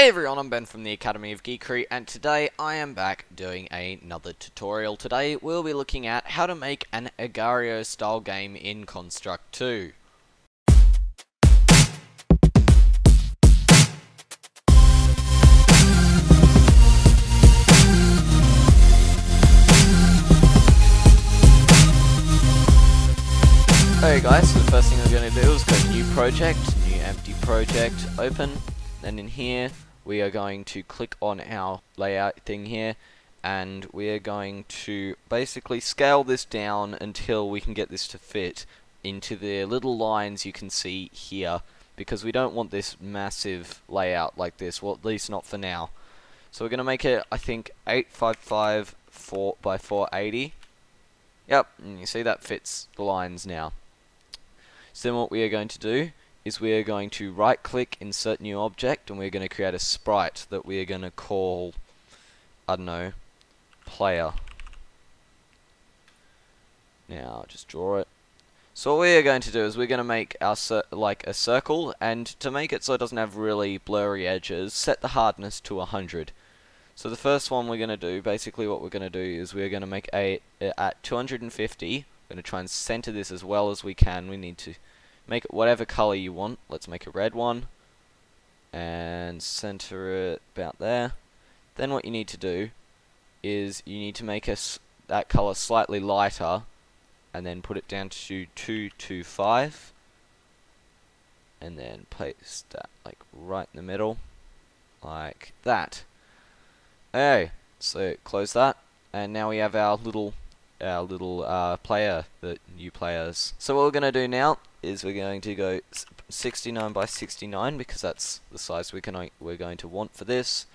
Hey everyone, I'm Ben from the Academy of Geekery, and today I am back doing another tutorial. Today we'll be looking at how to make an Agar.io style game in Construct 2. Okay guys, so the first thing we're going to do is go new project, new empty project, open, then in here we are going to click on our layout thing here and we are going to basically scale this down until we can get this to fit into the little lines you can see here because we don't want this massive layout like this, well at least not for now. So we're going to make it, I think, 855 4 by 480. Yep, and you see that fits the lines now. So then what we are going to do is we are going to right click insert new object and we're going to create a sprite that we are going to call I don't know player. Now just draw it. So what we are going to do is we're going to make our like a circle and to make it so it doesn't have really blurry edges set the hardness to 100 so the first one we're going to do basically what we're going to do is we're going to make a at 250 we're going to try and center this as well as we can. We need to Make it whatever color you want. Let's make a red one. And center it about there. Then what you need to do is you need to make us that color slightly lighter and then put it down to 225 and then place that like right in the middle like that. Okay, so close that and now we have our little our little uh, player, the new players. So what we're going to do now is we're going to go 69 by 69 because that's the size we can we're going to want for this.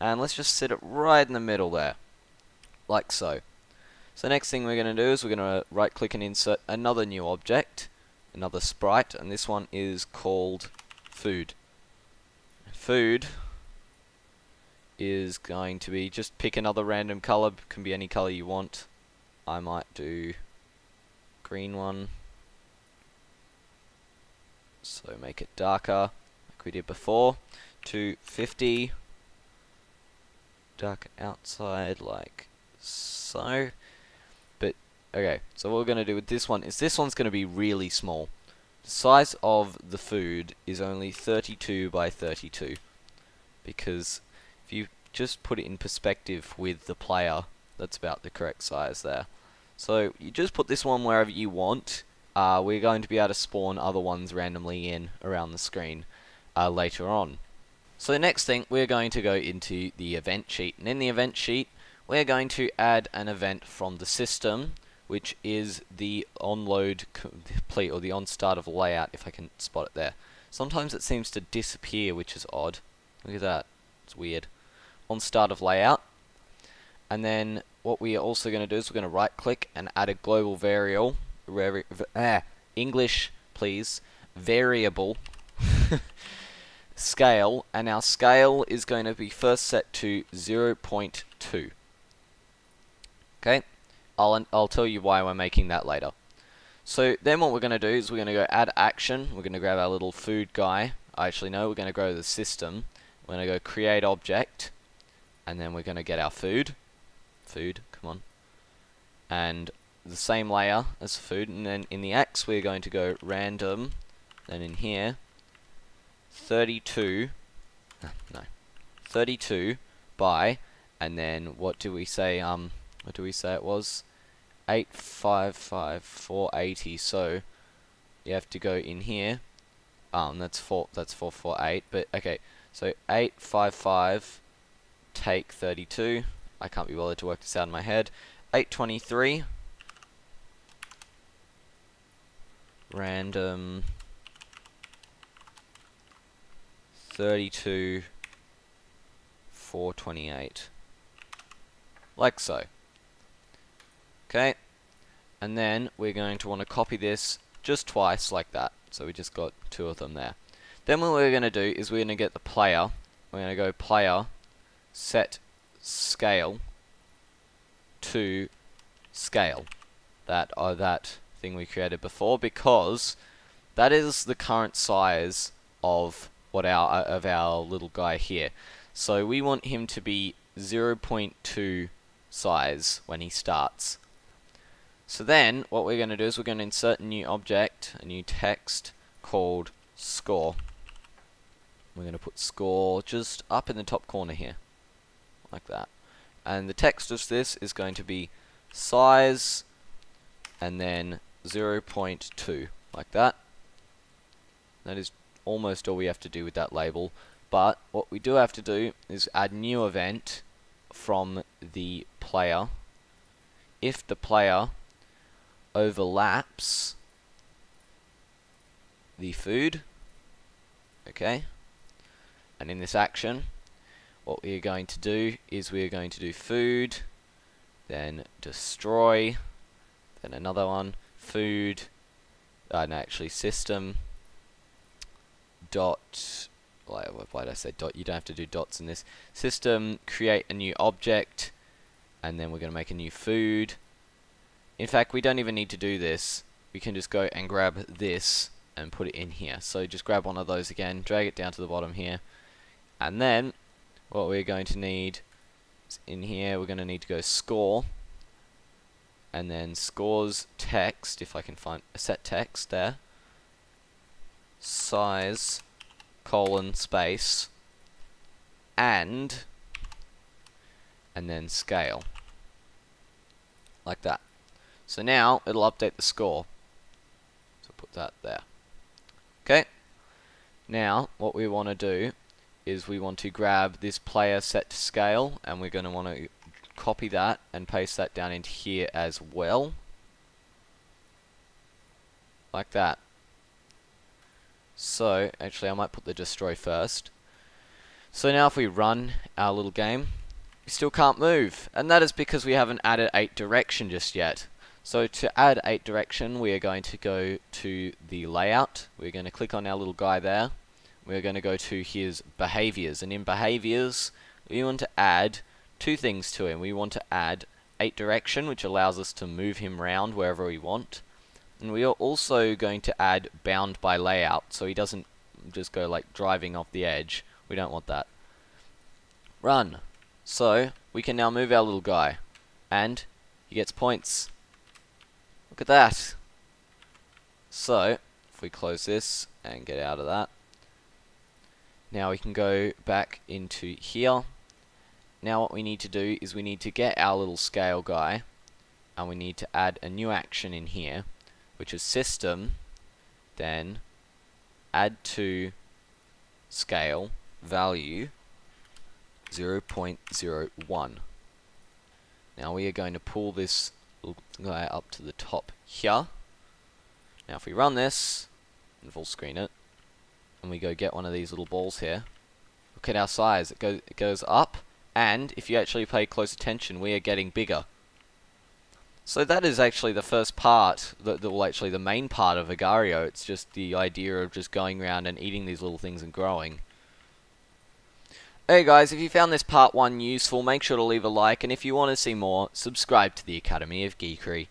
And let's just set it right in the middle there, like so. So next thing we're going to do is we're going to right click and insert another new object, another sprite, and this one is called food. Food is going to be just pick another random color, can be any color you want. I might do green one. So make it darker, like we did before. 250. Dark outside, like so. But, okay, so what we're going to do with this one is this one's going to be really small. The size of the food is only 32 by 32. Because if you just put it in perspective with the player, that's about the correct size there. So you just put this one wherever you want. Uh, we're going to be able to spawn other ones randomly in around the screen uh, later on. So the next thing, we're going to go into the event sheet. And in the event sheet, we're going to add an event from the system, which is the onload complete, or the on start of layout, if I can spot it there. Sometimes it seems to disappear, which is odd. Look at that. It's weird. On start of layout. And then what we are also going to do is we're going to right click and add a global variable ah, English please variable scale. And our scale is going to be first set to 0.2 okay? I'll, I'll tell you why we're making that later. So then what we're going to do is we're going to go add action. We're going to grab our little food guy. I actually no we're going to go to the system. We're going to go create object. And then we're going to get our food food, come on. And the same layer as food, and then in the X we're going to go random, then in here, 32, no, 32 by, and then what do we say, um, what do we say it was? 855480, so you have to go in here, um, that's 4, that's 448, but okay, so 855 take 32, I can't be bothered to work this out in my head. 823. Random. 32. 428. Like so. Okay. And then we're going to want to copy this just twice like that. So we just got two of them there. Then what we're going to do is we're going to get the player. We're going to go player set scale to scale that uh, that thing we created before because that is the current size of what our uh, of our little guy here. So we want him to be 0.2 size when he starts. So then what we're going to do is we're going to insert a new object, a new text called score. We're going to put score just up in the top corner here like that. And the text of this is going to be size and then 0.2 like that. That is almost all we have to do with that label. But what we do have to do is add new event from the player. If the player overlaps the food, okay, and in this action, what we are going to do is we are going to do food, then destroy, then another one, food, uh, no, actually system, dot, why did I say dot? You don't have to do dots in this. System, create a new object, and then we're going to make a new food. In fact, we don't even need to do this. We can just go and grab this and put it in here. So just grab one of those again, drag it down to the bottom here, and then what we're going to need is in here, we're going to need to go score, and then scores text, if I can find a set text there, size, colon, space, and, and then scale. Like that. So now, it'll update the score. So put that there. Okay. Now, what we want to do is we want to grab this player set to scale and we're going to want to copy that and paste that down into here as well. Like that. So actually I might put the destroy first. So now if we run our little game we still can't move and that is because we haven't added 8 direction just yet. So to add 8 direction we are going to go to the layout. We're going to click on our little guy there we're going to go to his behaviors. And in behaviors, we want to add two things to him. We want to add 8 direction, which allows us to move him around wherever we want. And we are also going to add bound by layout, so he doesn't just go like driving off the edge. We don't want that. Run. So, we can now move our little guy. And, he gets points. Look at that. So, if we close this and get out of that, now we can go back into here. Now what we need to do is we need to get our little scale guy and we need to add a new action in here which is system then add to scale value 0.01 now we are going to pull this guy up to the top here now if we run this and full screen it and we go get one of these little balls here, look at our size. It goes, it goes up, and if you actually pay close attention, we are getting bigger. So that is actually the first part, the, the, well actually the main part of Agar.io. It's just the idea of just going around and eating these little things and growing. Hey guys, if you found this part 1 useful, make sure to leave a like, and if you want to see more, subscribe to the Academy of Geekery.